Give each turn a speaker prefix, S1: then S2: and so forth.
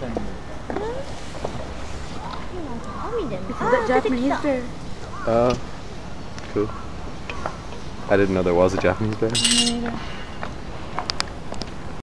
S1: This is that Japanese bear.
S2: Oh, cool. I didn't know there was a Japanese bear.